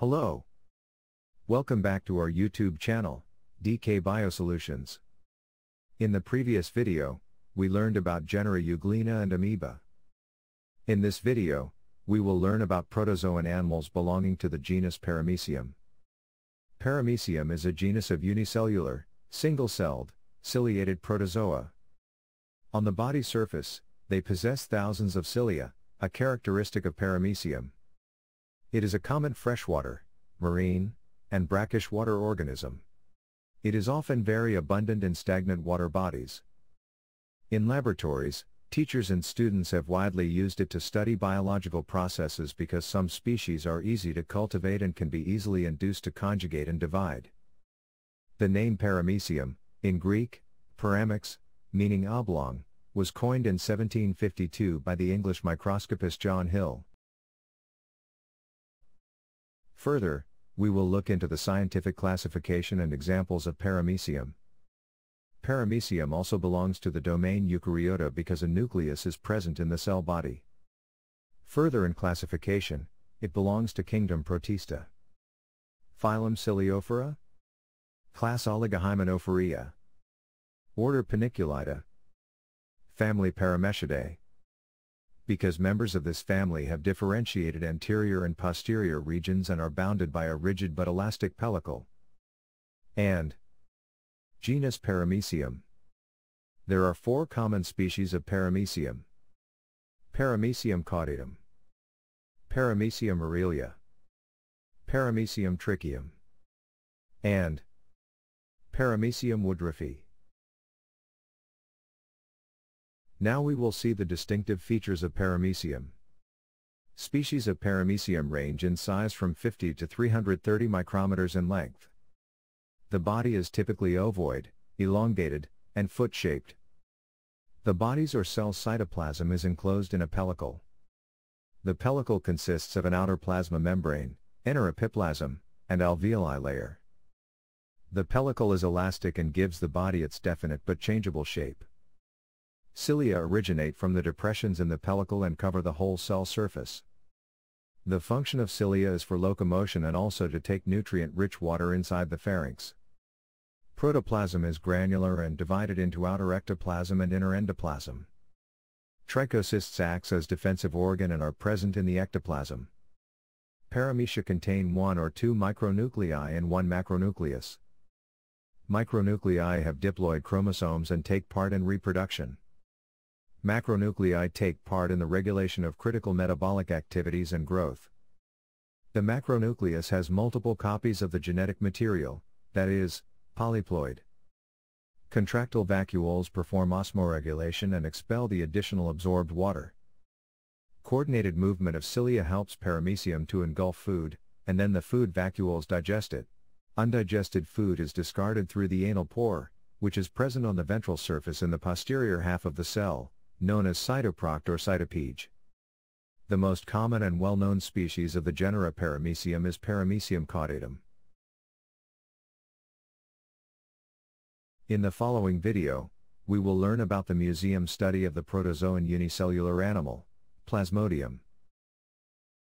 Hello. Welcome back to our YouTube channel, DK Biosolutions. In the previous video, we learned about genera Euglena and Amoeba. In this video, we will learn about protozoan animals belonging to the genus Paramecium. Paramecium is a genus of unicellular, single-celled, ciliated protozoa. On the body surface, they possess thousands of cilia, a characteristic of Paramecium. It is a common freshwater, marine, and brackish water organism. It is often very abundant in stagnant water bodies. In laboratories, teachers and students have widely used it to study biological processes because some species are easy to cultivate and can be easily induced to conjugate and divide. The name paramecium, in Greek, paramix, meaning oblong, was coined in 1752 by the English microscopist John Hill. Further, we will look into the scientific classification and examples of paramecium. Paramecium also belongs to the domain Eukaryota because a nucleus is present in the cell body. Further in classification, it belongs to kingdom Protista. Phylum Ciliophora Class Oligohymenophorea Order Peniculida Family Parameciidae because members of this family have differentiated anterior and posterior regions and are bounded by a rigid but elastic pellicle. And Genus Paramecium. There are four common species of Paramecium. Paramecium caudatum. Paramecium aurelia. Paramecium trichium. And Paramecium woodruffi. Now we will see the distinctive features of Paramecium. Species of Paramecium range in size from 50 to 330 micrometers in length. The body is typically ovoid, elongated, and foot-shaped. The body's or cell cytoplasm is enclosed in a pellicle. The pellicle consists of an outer plasma membrane, inner epiplasm, and alveoli layer. The pellicle is elastic and gives the body its definite but changeable shape. Cilia originate from the depressions in the pellicle and cover the whole cell surface. The function of cilia is for locomotion and also to take nutrient-rich water inside the pharynx. Protoplasm is granular and divided into outer ectoplasm and inner endoplasm. Trichocysts acts as defensive organ and are present in the ectoplasm. Paramecia contain one or two micronuclei and one macronucleus. Micronuclei have diploid chromosomes and take part in reproduction. Macronuclei take part in the regulation of critical metabolic activities and growth. The macronucleus has multiple copies of the genetic material, that is, polyploid. Contractile vacuoles perform osmoregulation and expel the additional absorbed water. Coordinated movement of cilia helps paramecium to engulf food, and then the food vacuoles digest it. Undigested food is discarded through the anal pore, which is present on the ventral surface in the posterior half of the cell, known as cytoproct or cytopyge. The most common and well-known species of the genera Paramecium is Paramecium caudatum. In the following video, we will learn about the museum study of the protozoan unicellular animal, Plasmodium.